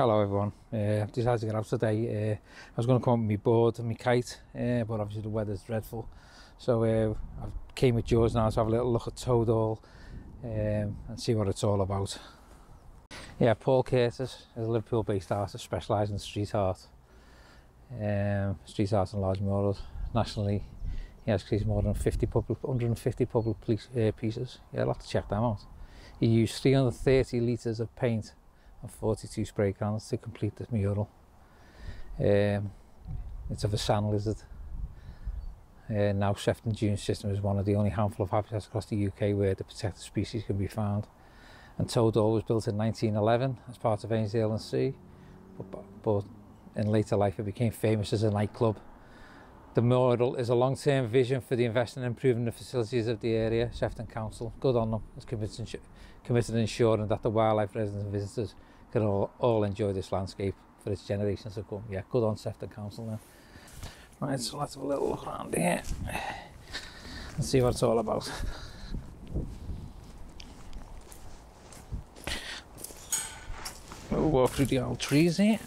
Hello everyone, uh, I've decided to get out today. Uh, I was going to come up with my board and my kite, uh, but obviously the weather's dreadful. So uh, I came with George now to have a little look at Toad Hall um, and see what it's all about. Yeah, Paul Curtis is a Liverpool based artist specialising in street art. Um, street art and large murals. Nationally, he has created more than 50 public, 150 public police, uh, pieces. Yeah, I'll have to check them out. He used 330 litres of paint and 42 spray cans to complete this mural. Um, it's of a sand lizard. Uh, now Sefton Dune system is one of the only handful of habitats across the UK where the protected species can be found. And Toad Hall was built in 1911 as part of Ainsdale-on-Sea, but, but in later life it became famous as a nightclub. The mural is a long-term vision for the investment in improving the facilities of the area. Sefton Council, good on them, is committed, committed ensuring that the wildlife residents and visitors can all, all enjoy this landscape for its generations to come. Yeah, good on Sefton Council now. Right, so let's have a little look around here and see what it's all about. We'll walk through the old trees here.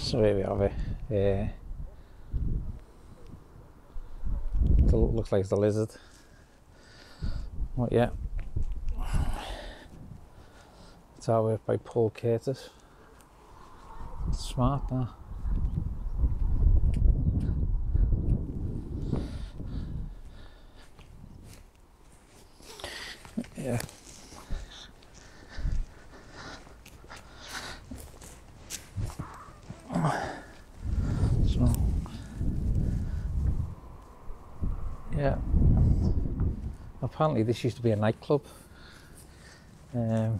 So here we have it. Eh? Uh, it looks like it's a lizard. Well, yeah. It's artwork by Paul Curtis. Smart, that. Yeah. So, yeah. Apparently, this used to be a nightclub. Um,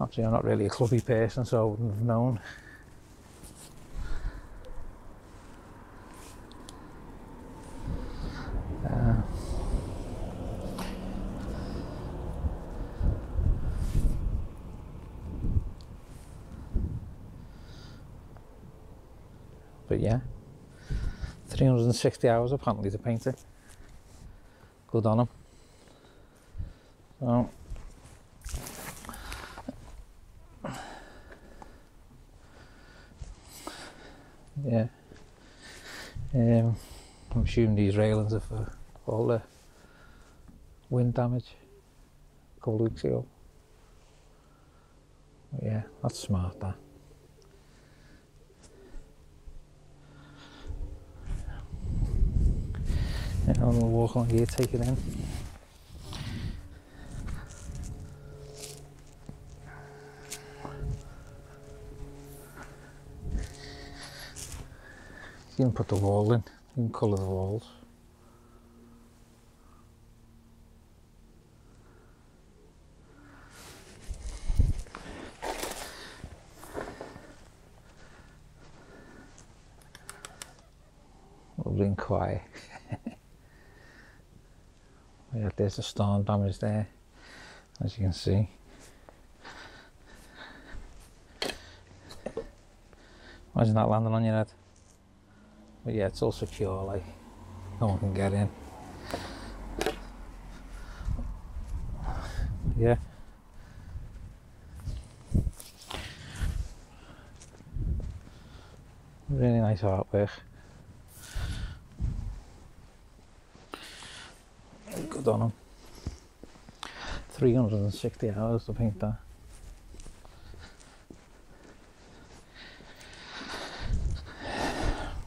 actually, I'm not really a clubby person, so I wouldn't have known. Uh, but yeah 360 hours apparently to paint it good on him so yeah. Um, I'm assuming these railings are for all the wind damage. A couple of weeks ago. But yeah that's smart that I'm gonna walk along here, take it in. You can put the wall in, you can colour the walls. Lovely and quiet. yeah, there's the storm damage there, as you can see. Imagine that landing on your head. But yeah, it's all secure, like, no one can get in. Yeah. Really nice artwork. Good on them. 360 hours to paint that.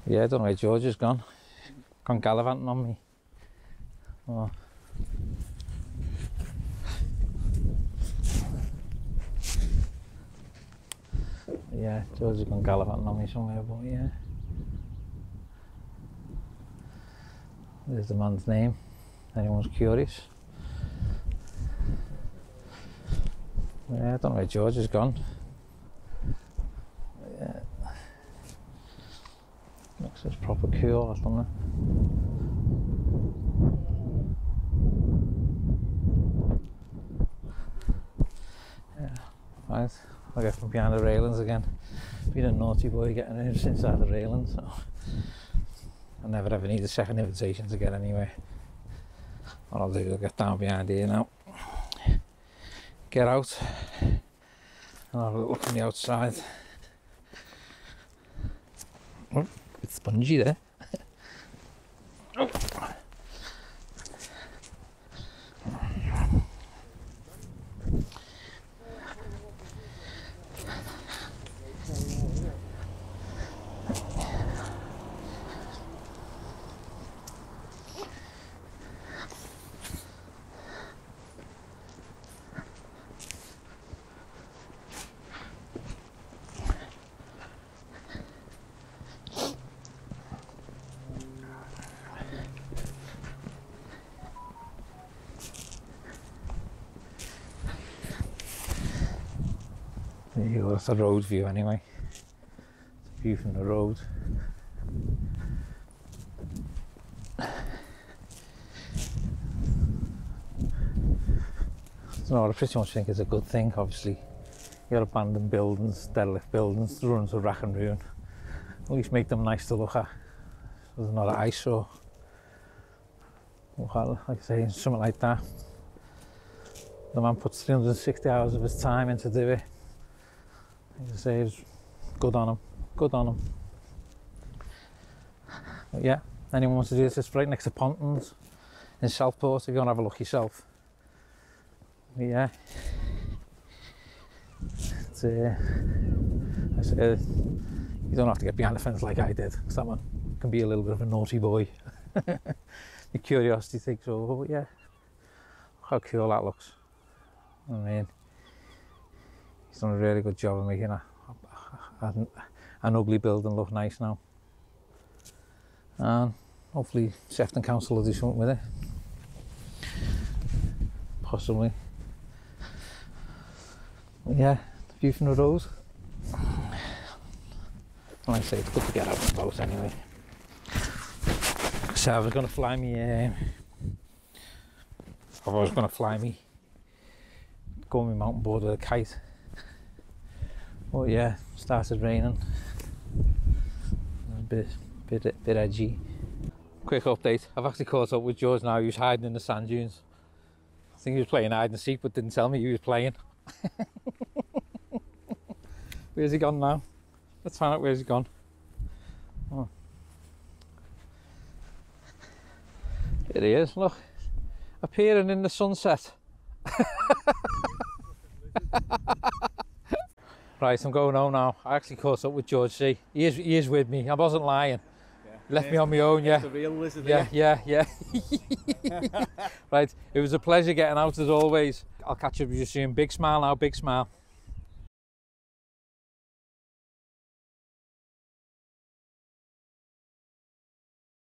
Yeah, I don't know where George has gone. Gone gallivanting on me. Oh. yeah, George has gone gallivanting on me somewhere, but yeah. There's the man's name. Anyone's curious. Yeah, I don't know where George has gone. Yeah. Looks it's proper cool, doesn't it? Yeah, right. I'll get from behind the railings again. Been a naughty boy getting in inside the railings, so I never ever need a second invitation to get anywhere. I'll do is get down behind here now, get out, and have a look from the outside. Oh, it's spongy there. Go, that's the road view anyway. It's view from the road. So I pretty much think it's a good thing, obviously. You got abandoned buildings, derelict buildings, run to rack and ruin. At least make them nice to look at. So there's not an eyesore. Well, like I say, something like that. The man puts 360 hours of his time into do it. Say, it's good on him. Good on him. But yeah, anyone wants to do this, it's right next to Pontins in Southport. If you want to have a look yourself. But yeah. It's, uh, I say, uh, you don't have to get behind the fence like I did. 'cause that one can be a little bit of a naughty boy. the curiosity takes over, but yeah. How cool that looks. I mean, done a really good job of making a, a, an, ugly building look nice now. And hopefully Sefton Council will do something with it. Possibly. Yeah, the view from the road. Like I say, it's good to get out and about anyway. So I was going to fly me, uh, I was going to fly me, go on my mountain board with a kite. But yeah, started raining. A bit, bit, bit edgy. Quick update. I've actually caught up with George now. He was hiding in the sand dunes. I think he was playing hide and seek, but didn't tell me he was playing. Where's he gone now? Let's find out where's he gone. Oh. Here he is, look. Appearing in the sunset. right, I'm going home now. I actually caught up with George C. He is, he is with me. I wasn't lying. Left me on my own, yeah. Real lizard Yeah, yeah, yeah. right, it was a pleasure getting out as always. I'll catch up with you soon. Big smile now, big smile.